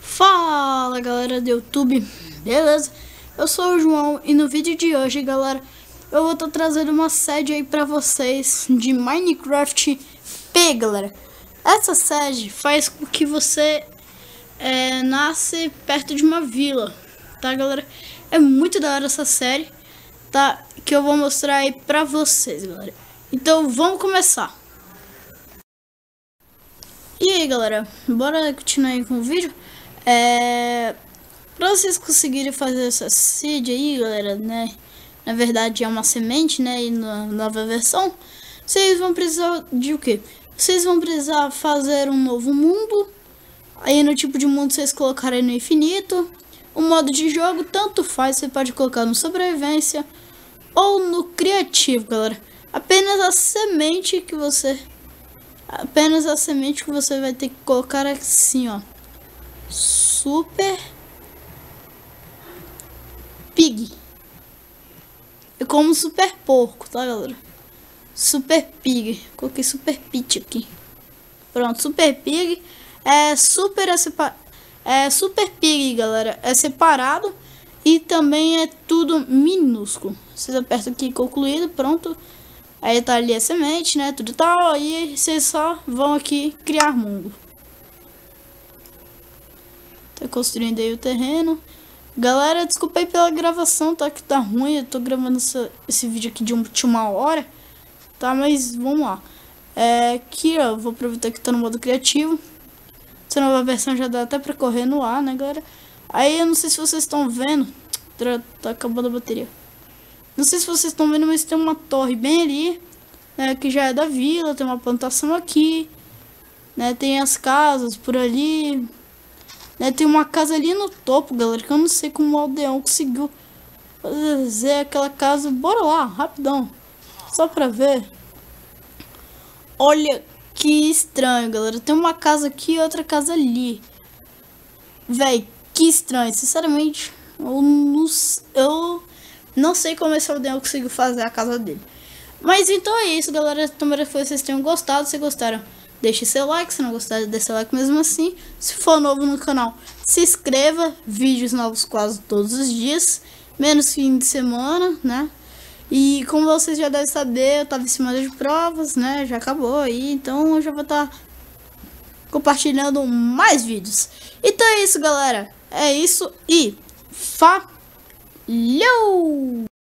Fala galera do YouTube, beleza? Eu sou o João e no vídeo de hoje, galera, eu vou estar trazendo uma sede aí pra vocês de Minecraft P, galera. Essa sede faz com que você é, nasce perto de uma vila, tá, galera? É muito da hora essa série, tá? Que eu vou mostrar aí pra vocês, galera. Então vamos começar. E aí, galera, bora continuar aí com o vídeo. É... Pra vocês conseguirem fazer essa seed aí, galera, né? Na verdade é uma semente, né? E na nova versão, vocês vão precisar de o quê? Vocês vão precisar fazer um novo mundo. Aí no tipo de mundo vocês colocarem no infinito. O modo de jogo, tanto faz, você pode colocar no sobrevivência ou no criativo, galera. Apenas a semente que você... Apenas a semente que você vai ter que colocar assim, ó. Super Pig. É como super porco, tá, galera? Super Pig. Coloquei Super Pit aqui. Pronto, Super Pig. É super é, é Super Pig, galera. É separado e também é tudo minúsculo. Vocês apertam aqui concluído, pronto. Aí tá ali a semente, né? Tudo tal. Aí vocês só vão aqui criar mundo. Tá construindo aí o terreno. Galera, desculpa aí pela gravação, tá? Que tá ruim. Eu tô gravando essa, esse vídeo aqui de, um, de uma hora. Tá, mas vamos lá. É, aqui, ó, vou aproveitar que tá no modo criativo. Essa nova versão já dá até pra correr no ar, né, galera? Aí, eu não sei se vocês estão vendo. Tá, acabando a bateria. Não sei se vocês estão vendo, mas tem uma torre bem ali. Né, que já é da vila. Tem uma plantação aqui. Né, tem as casas por ali. Né, tem uma casa ali no topo, galera, que eu não sei como o aldeão conseguiu fazer aquela casa. Bora lá, rapidão. Só pra ver. Olha que estranho, galera. Tem uma casa aqui e outra casa ali. Véi, que estranho. Sinceramente, eu não, eu não sei como esse aldeão conseguiu fazer a casa dele. Mas então é isso, galera. Tomara que vocês tenham gostado. Se gostaram, deixe seu like. Se não gostar, deixe seu like mesmo assim. Se for novo no canal, se inscreva. Vídeos novos quase todos os dias. Menos fim de semana, né? E como vocês já devem saber, eu tava em cima de provas, né? Já acabou aí. Então eu já vou estar tá compartilhando mais vídeos. Então é isso, galera. É isso e falhou!